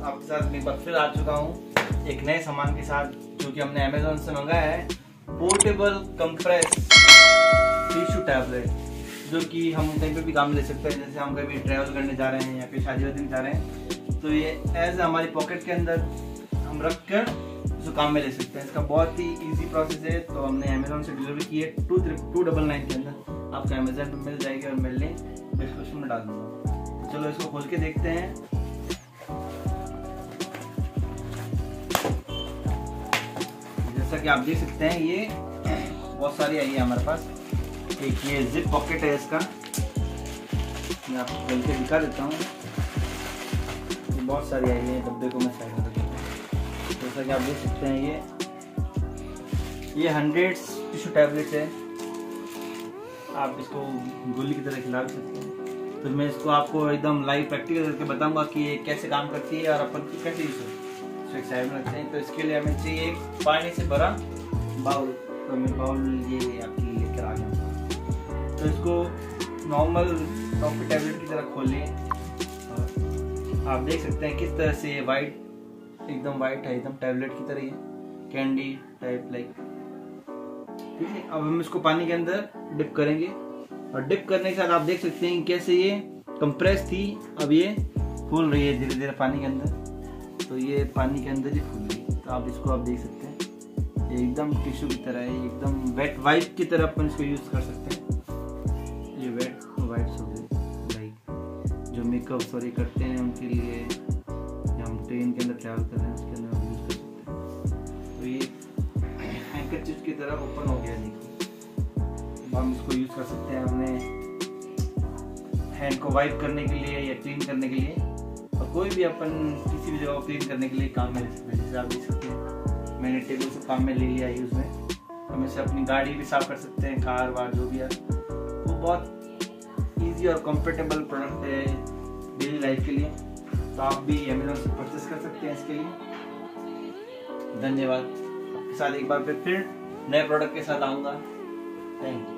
आपके साथ एक बार फिर आ चुका हूँ। एक नए सामान के साथ, जो कि हमने अमेजोन से मंगाया है। पोर्टेबल कंप्रेस टिश्यू टैबलेट जो कि हम कहीं पे भी काम ले सकते हैं। जैसे हम कहीं ट्रैवल करने जा रहे हैं या फिर शादी वादी में जा रहे हैं तो ये एज हमारी पॉकेट के अंदर हम रख कर उसको काम में ले सकते हैं। इसका बहुत ही इजी प्रोसेस है। तो हमने अमेजोन से डिलीवरी की है two three two double nine के अंदर। आपको अमेजोन पर मिल जाएगी और मिल लें डिस्क्रिप्शन में डाल दूँगा। चलो इसको खोल के देखते हैं। जैसा कि आप देख सकते हैं, ये बहुत सारी आई है हमारे पास। एक ये जिप पॉकेट है इसका। मैं आपको खोल के दिखा देता हूँ। बहुत सारी आई है, डब्बे को मैं साइड में जैसा कि आप देख सकते हैं, ये ये हंड्रेड टिश्यू टैबलेट है। आप इसको गोली की तरह खिला सकते हैं। तो मैं इसको आपको एकदम लाइव प्रैक्टिकल करके बताऊँगा कि ये कैसे काम करती है और अपन कैसे यूज़ होती है। एक साइड में रखते हैं तो इसके लिए हमें चाहिए एक पानी से भरा बाउल। तो बाउल ये आपकी लेकर आ गया तो इसको नॉर्मल कॉफ़ी टैबलेट की तरह आप देख सकते हैं किस तरह से वाइट एकदम वाइट है, एकदम टैबलेट की तरह है कैंडी टाइप लाइक ठीक है, अब हम इसको पानी के अंदर डिप करेंगे। और डिप करने के साथ आप देख सकते हैं कैसे ये कंप्रेस थी। अब ये फूल रही है धीरे धीरे पानी के अंदर। तो ये पानी के अंदर ही फूल गई। तो आप इसको आप देख सकते हैं। ये एकदम टिश्यू की तरह है एकदम वेट वाइट की तरह अपन इसको यूज़ कर सकते हैं। ये वेट वाइट हो गई लाइक जो मेकअप सॉरी करते हैं उनके लिए हम ट्रेन के अंदर ट्रैवल कर रहे हैं, उसके अंदर यूज़ कर सकते हैं। तो ये हैंकर चिप्स की तरह ओपन हो गया, देखिए। हम इसको यूज़ कर सकते हैं हमने हैंड को वाइप करने के लिए या क्लीन करने के लिए। कोई भी अपन किसी भी जगह क्लीन करने के लिए काम में ले सकते हैं जैसे आप देख सकते हैं, मैंने टेबल से काम में ले लिया यूज़ में हम इसे अपनी गाड़ी भी साफ़ कर सकते हैं कार वार जो भी है। वो बहुत ईजी और कंफर्टेबल प्रोडक्ट है डेली लाइफ के लिए। तो आप भी अमेजोन से परचेस कर सकते हैं इसके लिए। धन्यवाद। आपके साथ एक बार फिर फिर नए प्रोडक्ट के साथ आऊँगा। Thank you